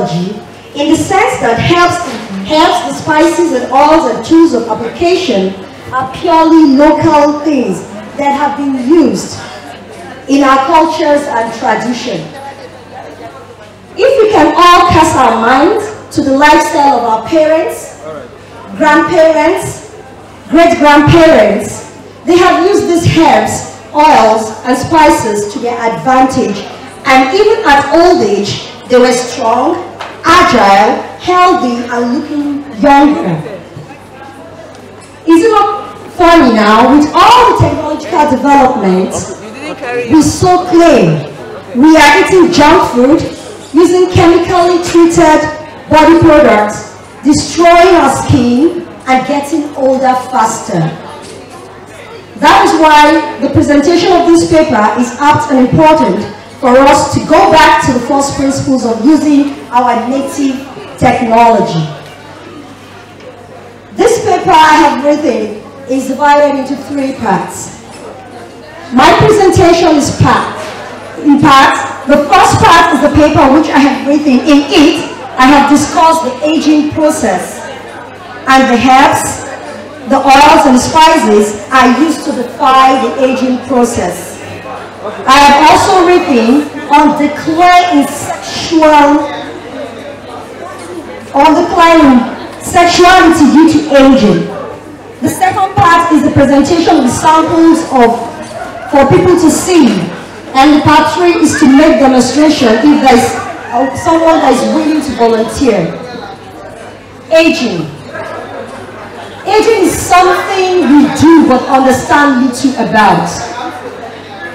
in the sense that helps, helps the spices and oils and tools of application are purely local things that have been used in our cultures and tradition. If we can all cast our minds to the lifestyle of our parents, grandparents, great-grandparents, they have used these herbs, oils, and spices to their advantage. And even at old age, they were strong, agile, healthy, and looking younger. Is it not funny now, with all the technological developments, You didn't we so claim we are eating junk food, using chemically treated body products, destroying our skin, and getting older faster. That is why the presentation of this paper is apt and important for us to go back to the first principles of using our native technology. This paper I have written is divided into three parts. My presentation is part. in part, The first part is the paper which I have written. In it, I have discussed the aging process and the herbs, the oils and spices are used to defy the aging process. I have also written on decline in sexual, on decline in sexuality due to aging. The second part is the presentation of the samples of for people to see. And the part three is to make demonstration if there's uh, someone that is willing to volunteer. Aging. Aging is something we do but understand little about.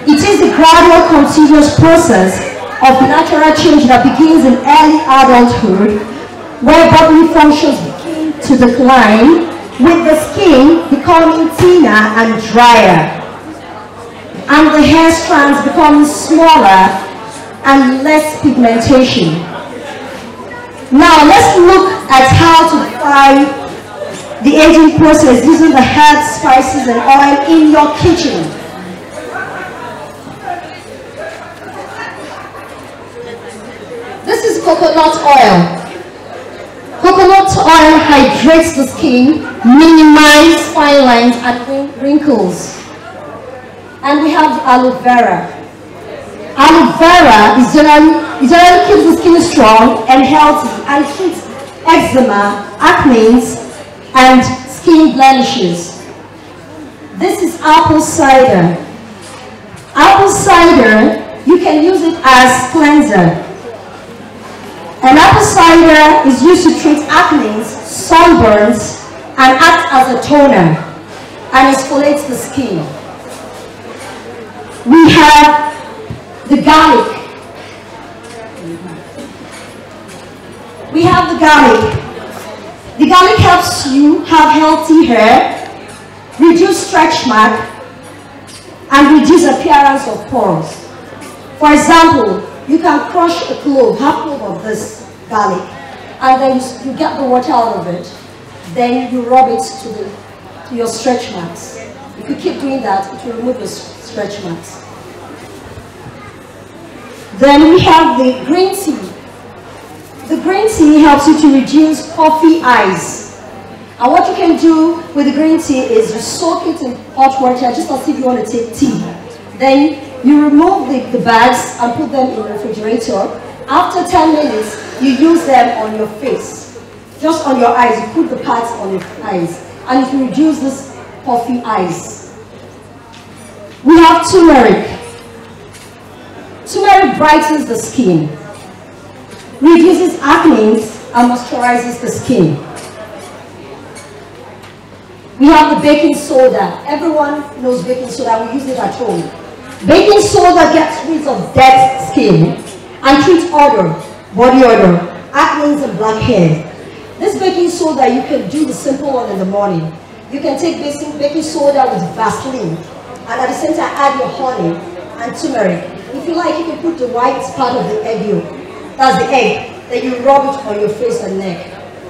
It is the gradual continuous process of natural change that begins in early adulthood where bodily functions begin to decline with the skin becoming thinner and drier and the hair strands becoming smaller and less pigmentation. Now let's look at how to define the aging process using the herbs, spices and oil in your kitchen. This is coconut oil. Coconut oil hydrates the skin, minimizes fine lines and wrinkles and we have aloe vera. Aloe vera is generally, it generally keeps the skin strong and healthy and treats eczema, acne, and skin blemishes. This is apple cider. Apple cider, you can use it as cleanser. And apple cider is used to treat acne, sunburns, and act as a toner and exfoliates the skin. We have the garlic. We have the garlic. The garlic helps you have healthy hair, reduce stretch mark, and reduce appearance of pores. For example, you can crush a clove, half clove of this garlic, and then you, get the water out of it. Then you rub it to, the, to your stretch marks. If you keep doing that, it will remove the stretch marks. Then we have the green tea. The green tea helps you to reduce puffy eyes. And what you can do with the green tea is you soak it in hot water just as if you want to take tea. Then you remove the, the bags and put them in the refrigerator. After 10 minutes, you use them on your face. Just on your eyes, you put the pads on your eyes. And it will reduce this puffy eyes. We have turmeric. Turmeric brightens the skin, reduces acne, and moisturizes the skin. We have the baking soda. Everyone knows baking soda. We use it at home. Baking soda gets rid of dead skin and treats odor, body odor, acne and blackheads. This baking soda, you can do the simple one in the morning. You can take baking, baking soda with Vaseline and at the center add your honey and turmeric. If you like, you can put the white part of the egg yolk. That's the egg. Then you rub it on your face and neck.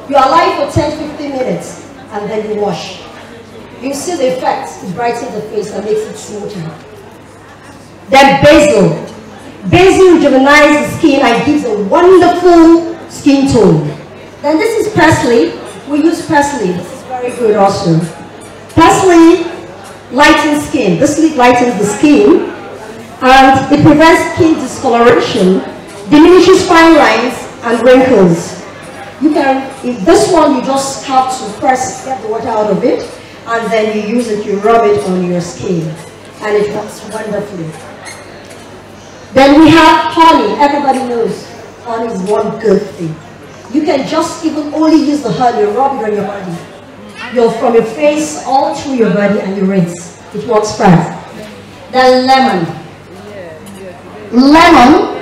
You allow it for 10-15 minutes and then you wash. You see the effect. It brightens the face and makes it smoother. Then basil. Basil rejuvenates the skin and gives a wonderful skin tone. Then this is parsley. We use parsley. This is very good also. Parsley lightens skin. This lightens the skin and it prevents skin discoloration, diminishes fine lines and wrinkles. You can, if this one you just have to press, get the water out of it, and then you use it, you rub it on your skin, and it works wonderfully. Then we have honey. Everybody knows honey is one good thing. You can just even only use the honey, rub it on your body. You're from your face all through your body and you rinse. It works fast. Then lemon. Lemon,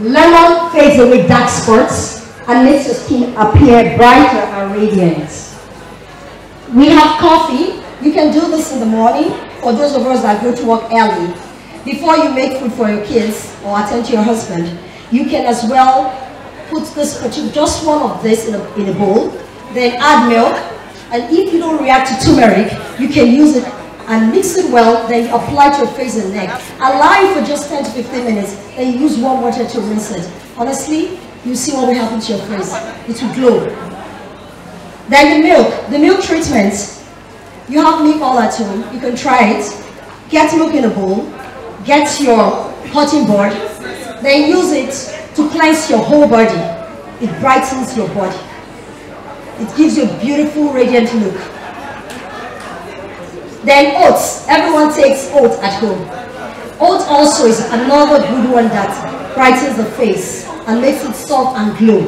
lemon fades away dark spots and makes your skin appear brighter and radiant. We have coffee. You can do this in the morning for those of us that go to work early. Before you make food for your kids or attend to your husband, you can as well put this, just one of this in a, in a bowl, then add milk, and if you don't react to turmeric, you can use it and mix it well, then you apply to your face and neck. Allow it for just 10 to 15 minutes, then you use warm water to rinse it. Honestly, you see what will happen to your face. It will glow. Then the milk, the milk treatment. You have milk all at home, you can try it. Get milk in a bowl, get your cotton board, then use it to cleanse your whole body. It brightens your body. It gives you a beautiful, radiant look. Then oats. Everyone takes oats at home. Oats also is another good one that brightens the face and makes it soft and glow.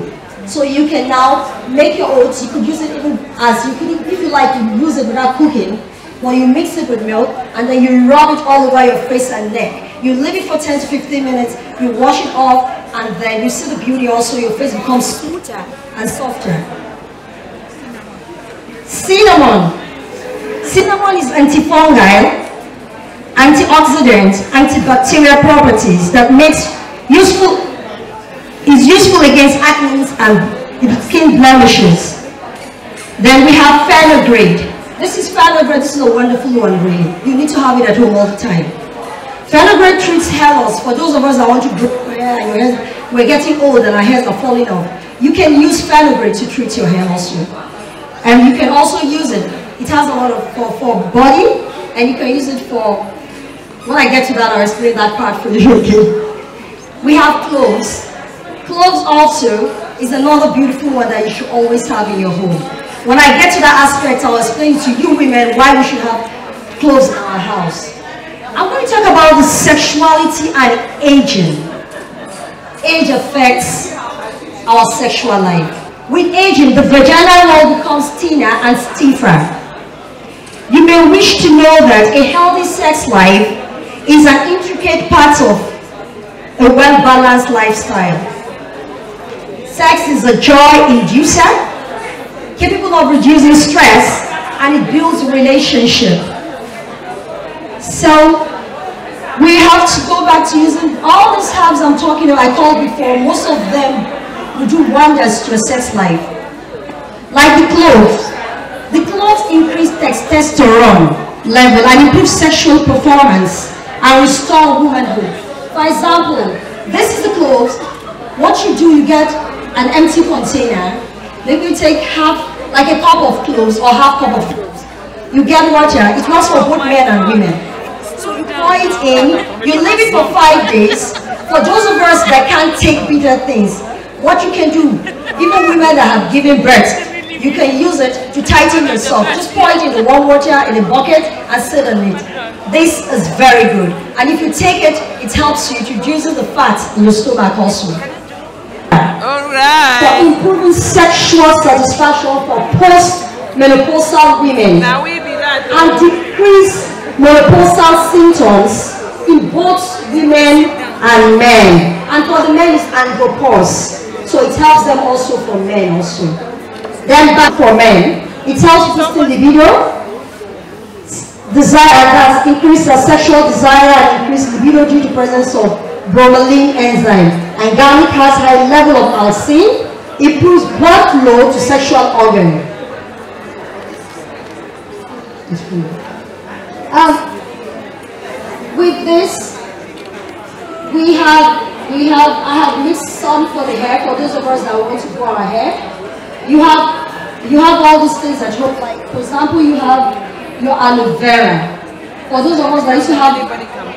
So you can now make your oats. You could use it even as you could, if you like, you use it without cooking. Well, you mix it with milk and then you rub it all over your face and neck. You leave it for 10 to 15 minutes. You wash it off and then you see the beauty also. Your face becomes smoother and softer. Cinnamon. Cinnamon is antifungal, antioxidant, antibacterial properties that makes useful is useful against acne and skin blemishes. Then we have fenugreek. This is fenugreek. This is a wonderful one, really. You need to have it at home all the time. Fenugreek treats hair loss. For those of us that want to grow hair, and hair, we're getting old and our hairs are falling off. You can use fenugreek to treat your hair also. And you can also use it it has a lot of for, for body, and you can use it for, when I get to that, I'll explain that part for you again. We have cloves. Cloves also is another beautiful one that you should always have in your home. When I get to that aspect, I'll explain to you women why we should have cloves in our house. I'm going to talk about the sexuality and aging. Age affects our sexual life. With aging, the vaginal wall becomes thinner and stiffer. You may wish to know that a healthy sex life is an intricate part of a well-balanced lifestyle. Sex is a joy inducer, capable of reducing stress, and it builds relationship. So we have to go back to using all these herbs I'm talking about, I called before, most of them will do wonders to your sex life. Like the cloves. The cloves increase testosterone level and improve sexual performance and restore womanhood. For example, this is the cloves. What you do, you get an empty container. Then you take half, like a cup of cloves or half cup of cloves. You get water. It works for both men and women. So you pour it in, you leave it for five days. For those of us that can't take bitter things, what you can do, even women that have given birth, you can use it to tighten yourself. Just pour it in the warm water in a bucket and sit on it. This is very good. And if you take it, it helps you to reduce the fat in your stomach also. For improving sexual satisfaction for post-menopausal women Now we be that. and decrease menopausal symptoms in both women and men. And for the men, it's andropause. So it helps them also for men also. Then back for men, it helps boost libido, desire that increase the sexual desire and increase libido due to presence of bromelain enzyme. And garlic has high level of allicin, improves blood flow to sexual organ. Um, with this, we have we have I have mixed some for the hair for those of us that want to grow our hair. You have you have all these things that look like, for example, you have your aloe vera. For those of us that used to have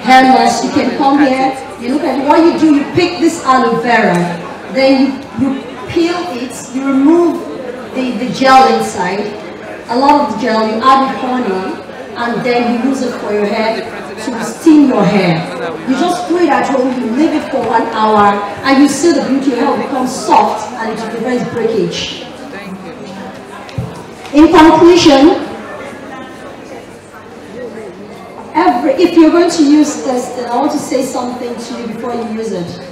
hair loss, you can come here. You look at what you do. You pick this aloe vera, then you, you peel it. You remove the, the gel inside. A lot of the gel. You add it honey, and then you use it for your hair to steam your hair. You just do it at home, you leave it for one hour, and you see the beauty, your hair will become soft and it prevents breakage. In conclusion, every if you're going to use this, then I want to say something to you before you use it.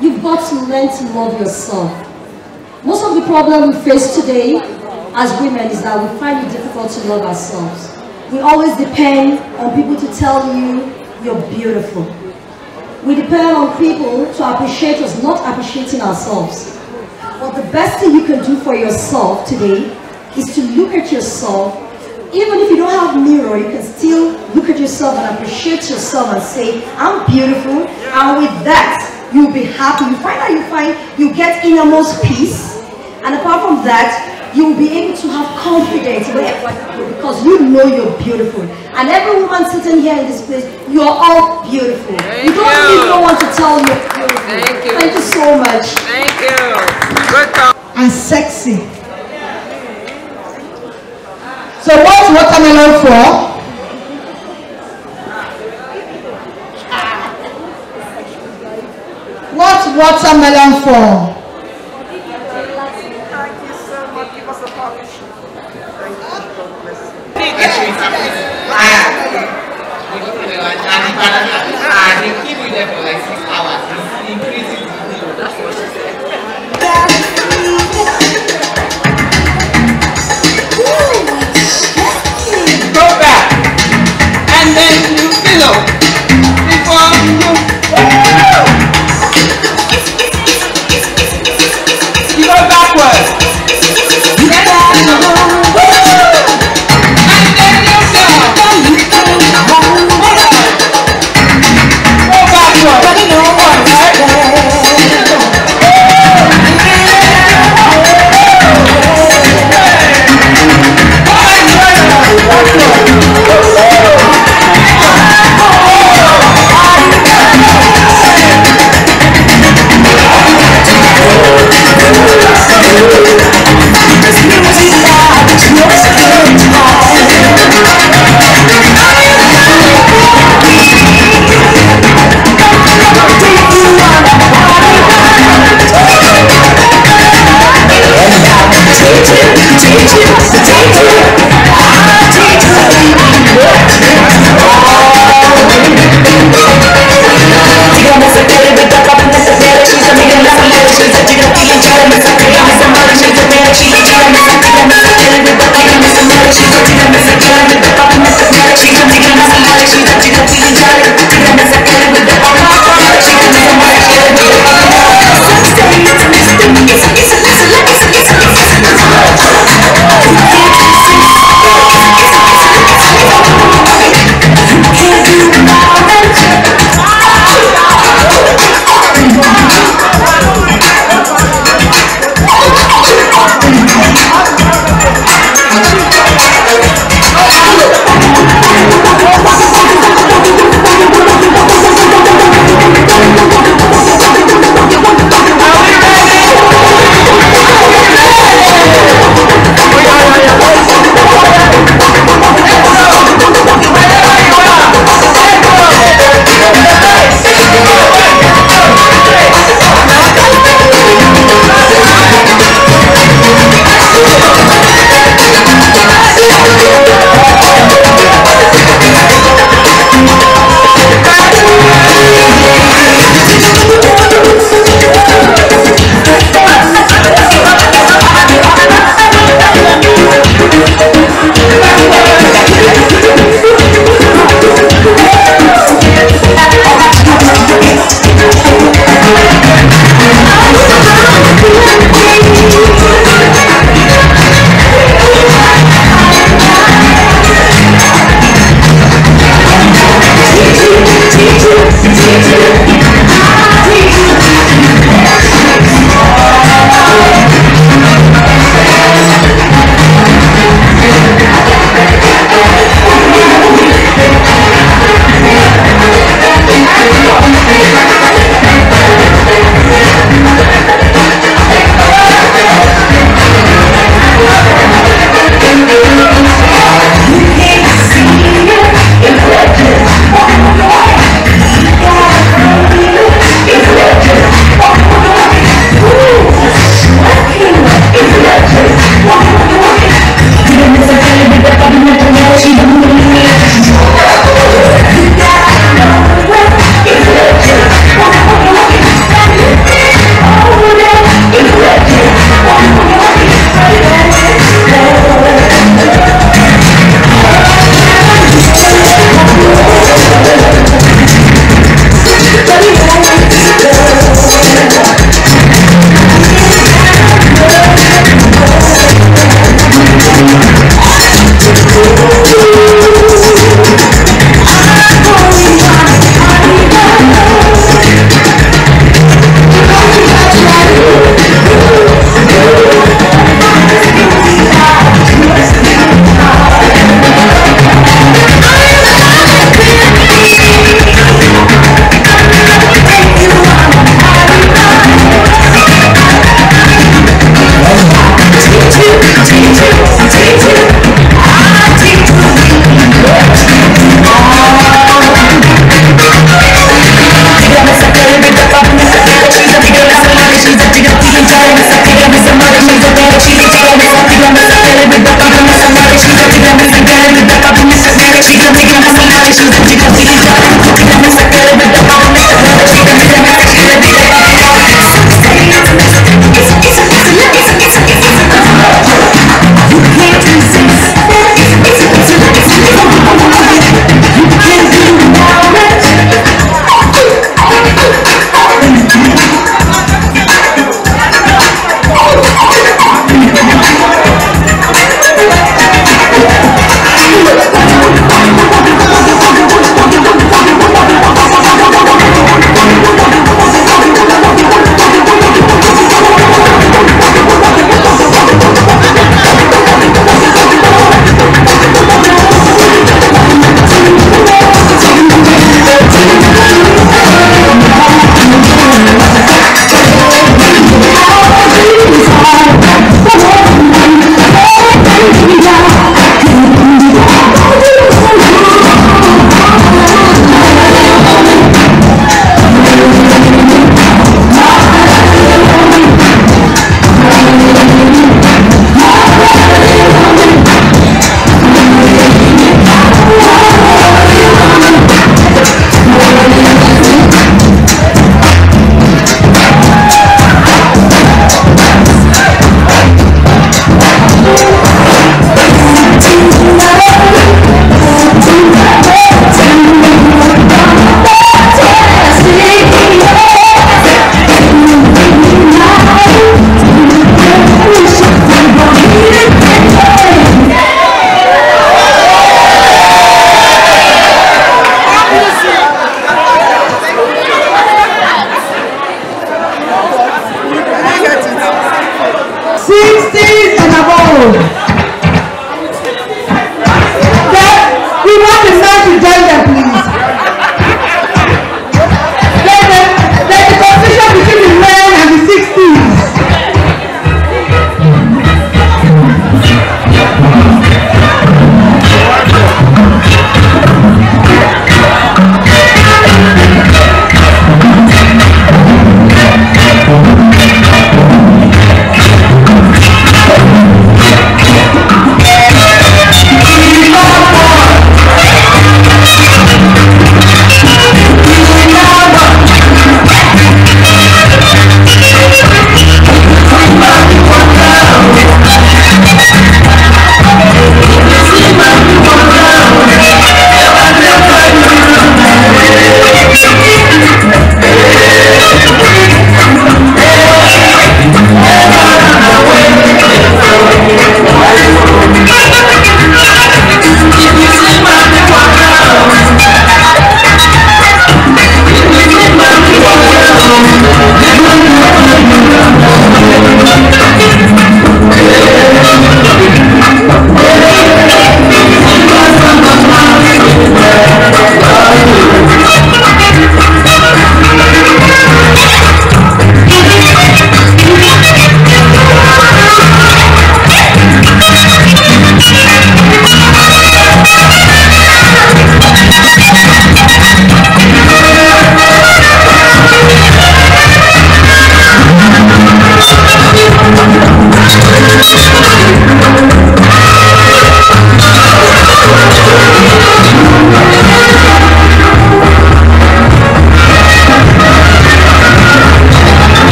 You've got to learn to love yourself. Most of the problem we face today as women is that we find it difficult to love ourselves. We always depend on people to tell you you're beautiful. We depend on people to appreciate us, not appreciating ourselves. But the best thing you can do for yourself today is to look at yourself. Even if you don't have a mirror, you can still look at yourself and appreciate yourself and say, I'm beautiful. And with that, you'll be happy. You find out you find you get innermost peace. And apart from that, you'll be able to have confidence wherever you because you know you're beautiful. And every woman sitting here in this place, you're all beautiful. Thank you don't you. need no one to tell you you're beautiful. Thank you. Thank you so much. Thank you. Good talk. and sexy. So what's watermelon for? What's watermelon for? Ah, you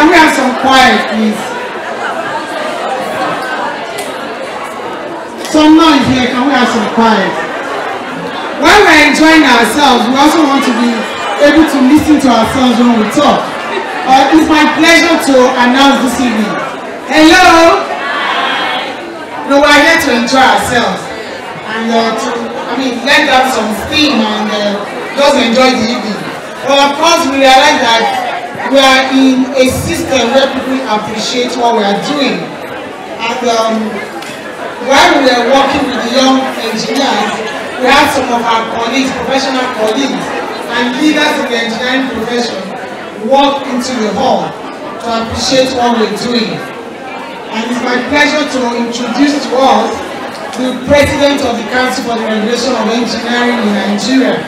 Can we have some quiet, please? Some noise here. Can we have some quiet? When we're enjoying ourselves, we also want to be able to listen to ourselves when we talk. Uh, it's my pleasure to announce this evening. Hello! No, we're here to enjoy ourselves and uh, to, I mean, let out some steam and uh, just enjoy the evening. Well, of course, we realize that we are in a system where people appreciate what we are doing. And um, while we were working with young engineers, we had some of our colleagues, professional colleagues, and leaders in the engineering profession walk into the hall to appreciate what we're doing. And it's my pleasure to introduce to us the President of the Council for the Regulation of Engineering in Nigeria.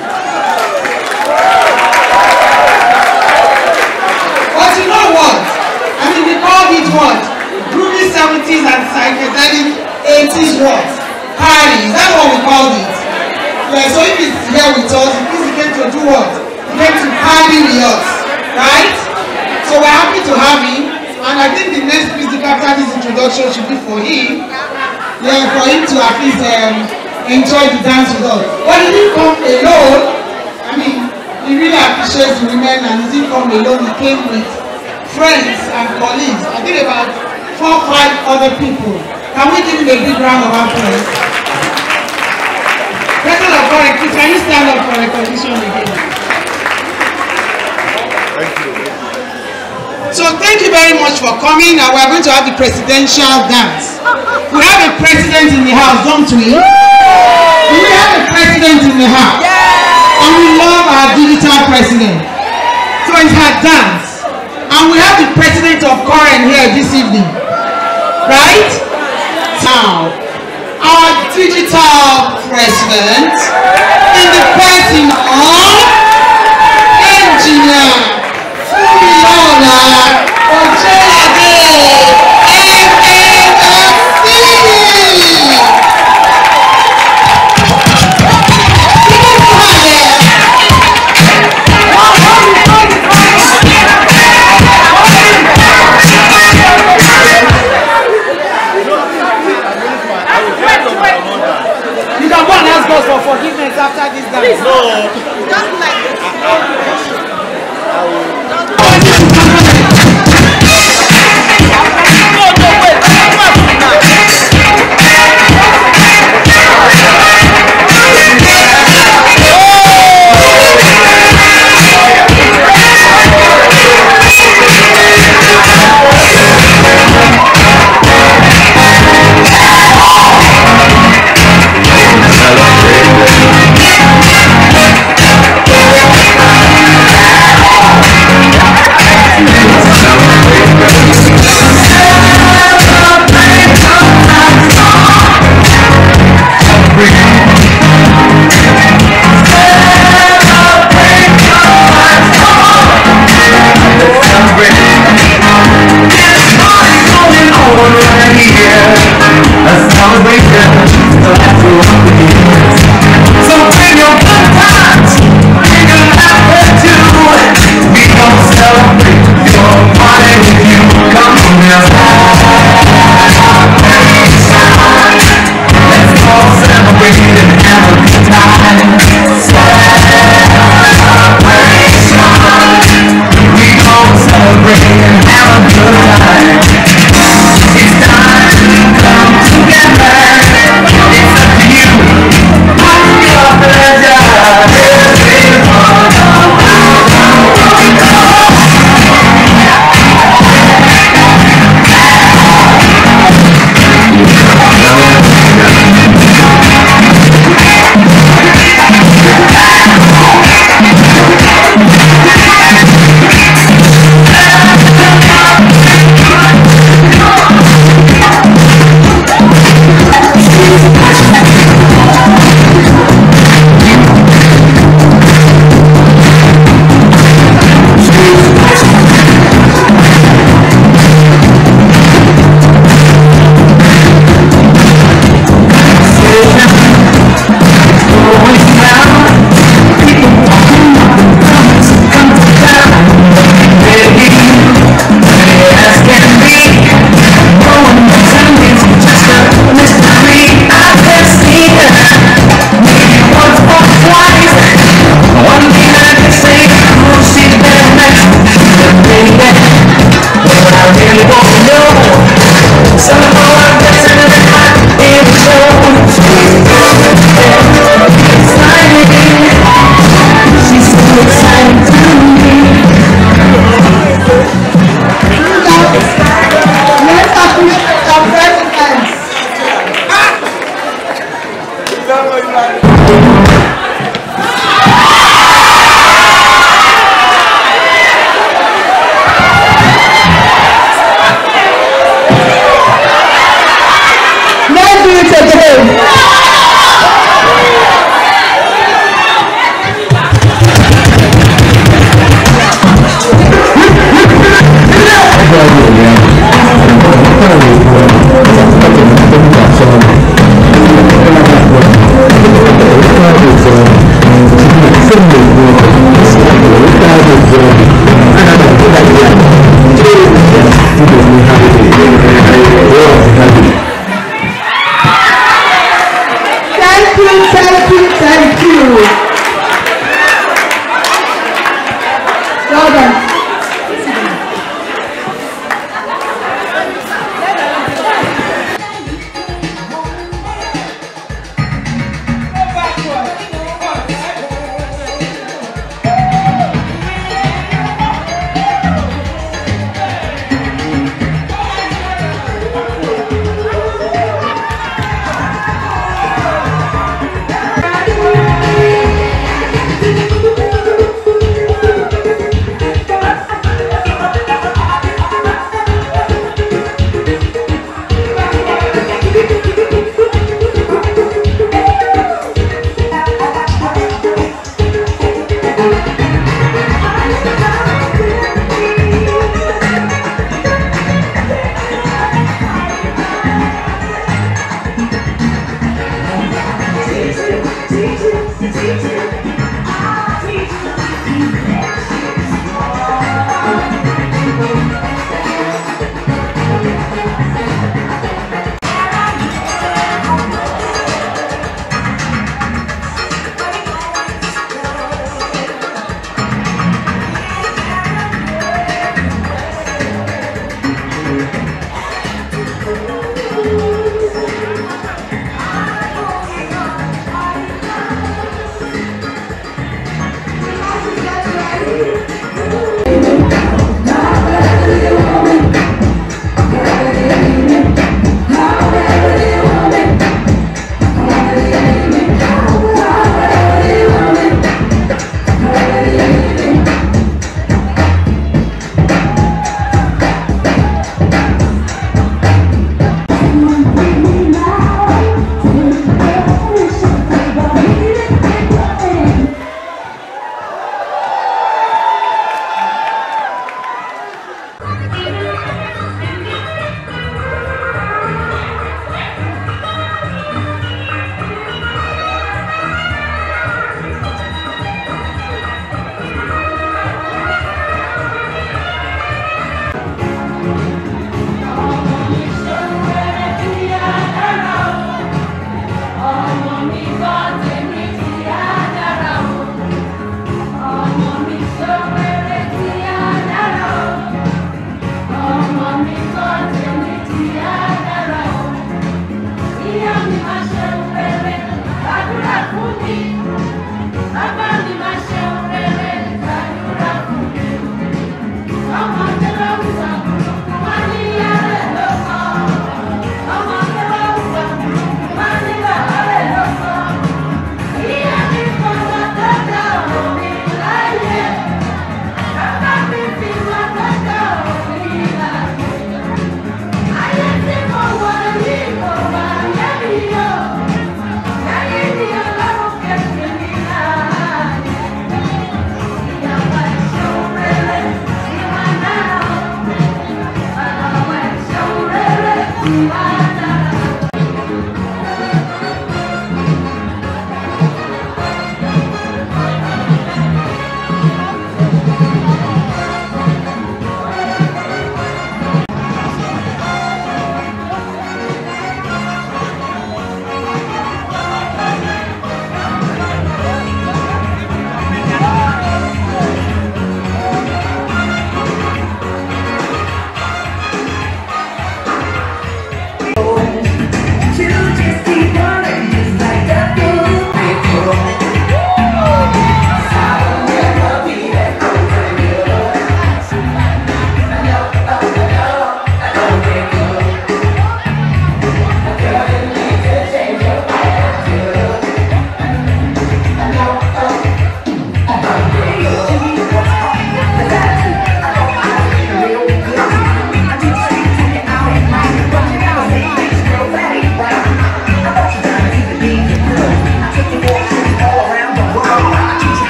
What? I mean, we call it what? Groovy 70s and psychedelic 80s what? Party. Is that what we called it? Yeah, so if it's here with us, it means he came to do what? He came to party with us. Right? So we're happy to have him. And I think the next music after this introduction should be for him. Yeah, for him to at least um, enjoy the dance with us. But he didn't come alone. I mean, he really appreciates women and he didn't come alone. He came with friends and colleagues. I think about four five other people. Can we give him a big round of applause? President of Foreign, can you stand up for recognition again? Thank you. So thank you very much for coming and we are going to have the presidential dance. We have a president in the house, don't we? Do we have a president in the house? And we love our digital president. So it's her dance. And we have the president of Koren here this evening. Right? Now, our digital president in the person of engineer Fumiola Ojade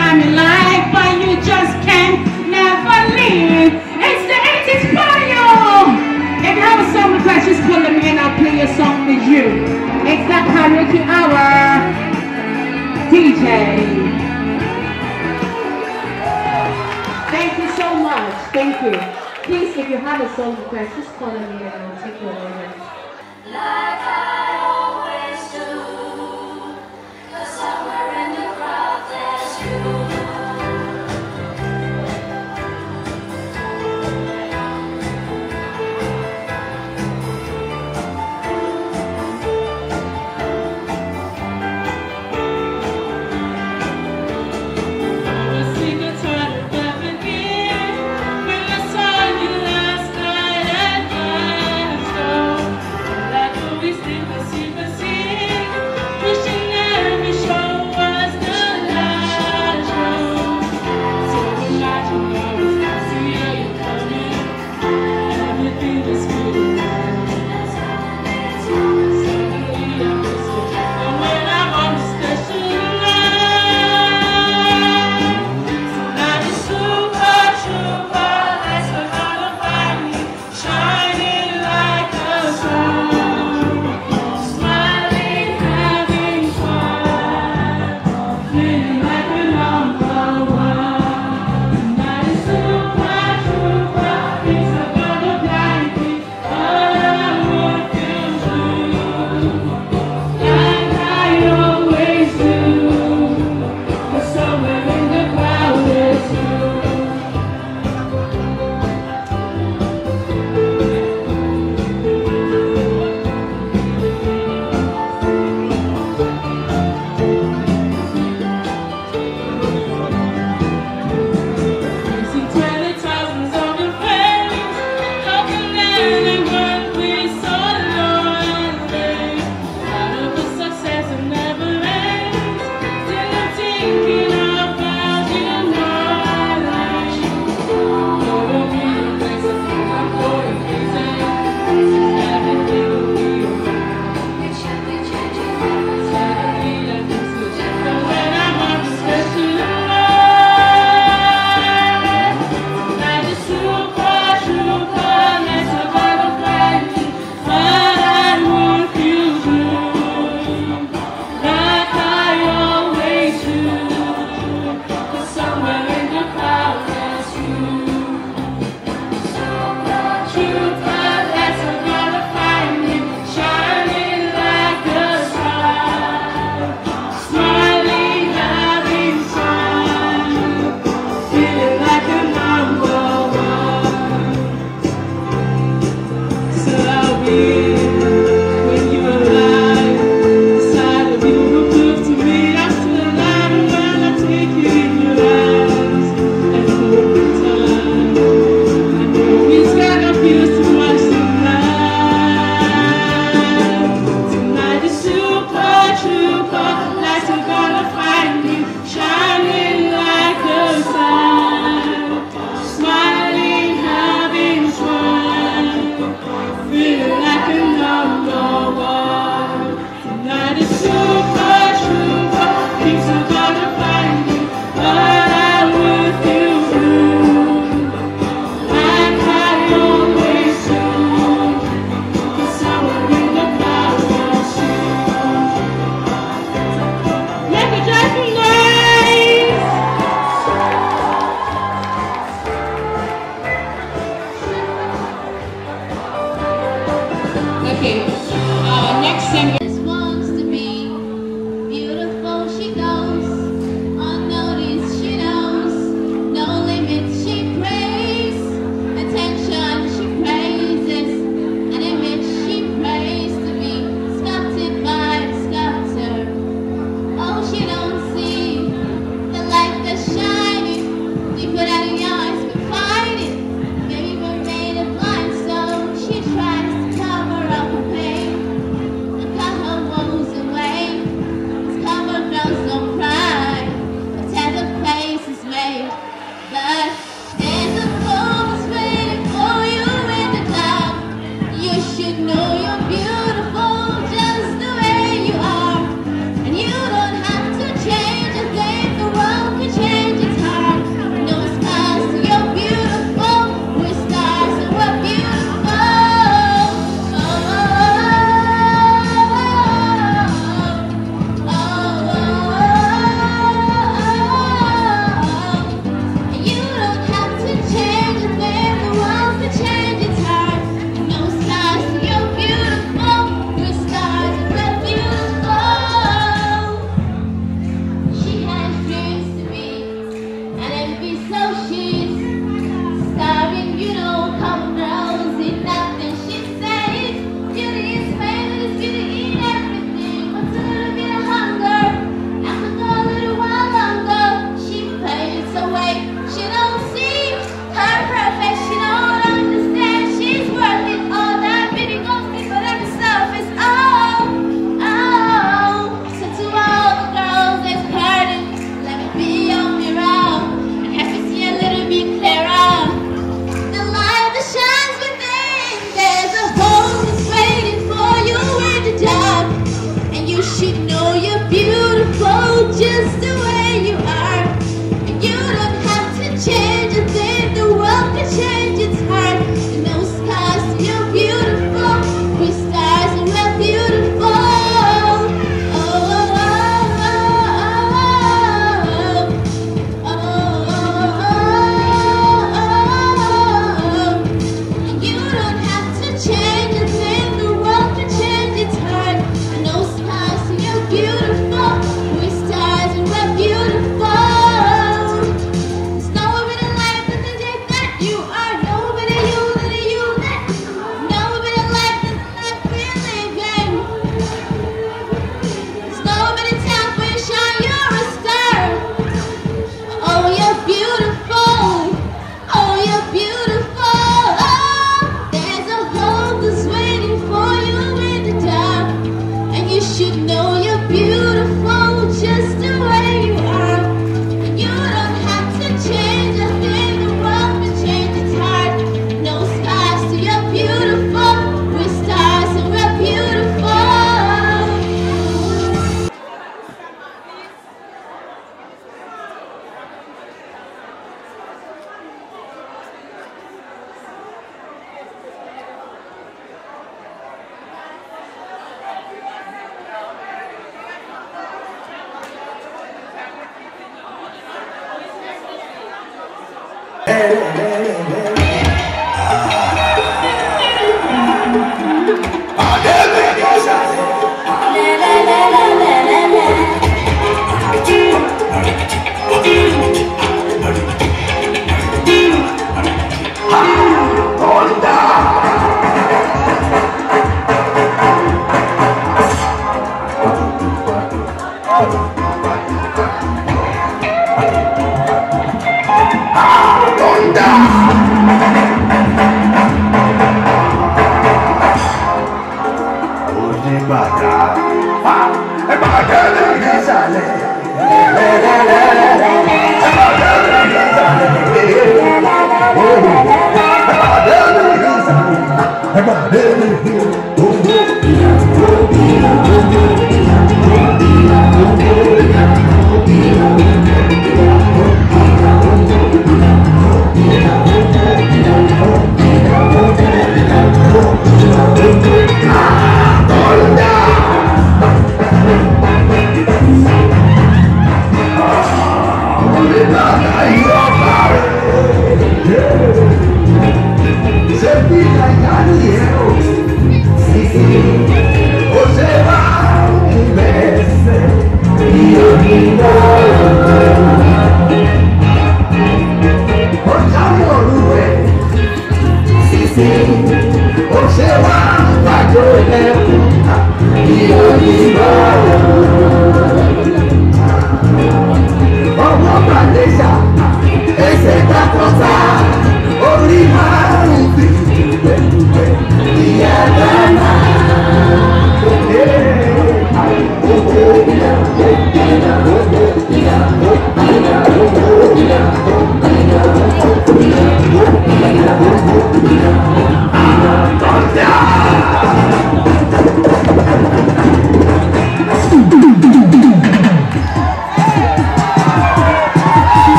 time in life, but you just can't never leave. It's the 80s fire! If you have a song request, just call me and I'll play a song with you. It's that karaoke hour. DJ. Thank you so much. Thank you. Please, if you have a song request, just call me and I'll take your order.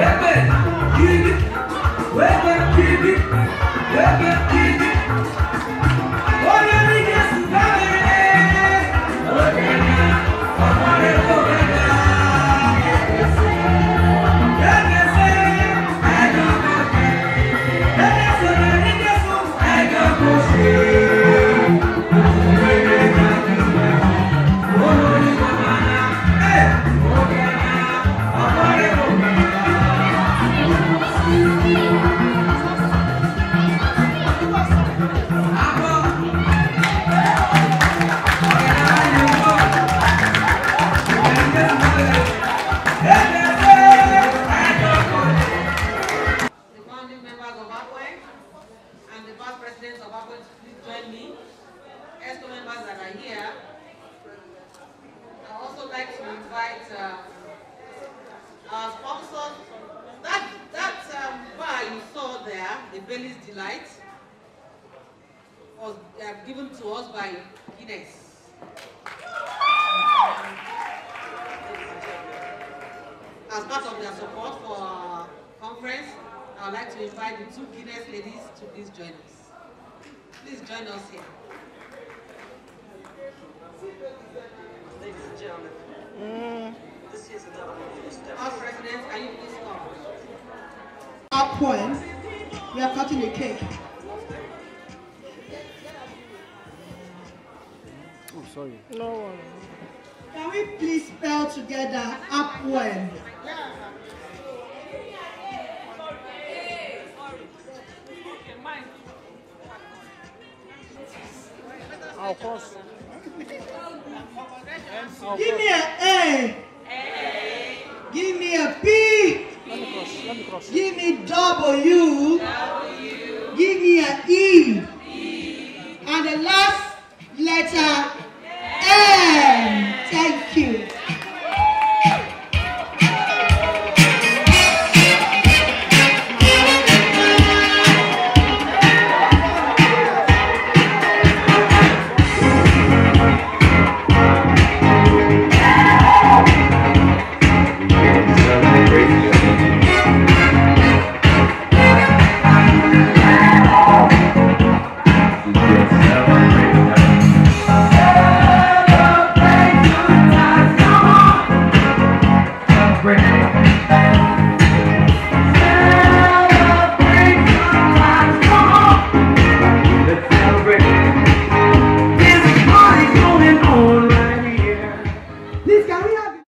Weber, Cubic, Weber, Cubic, Weber, Cubic.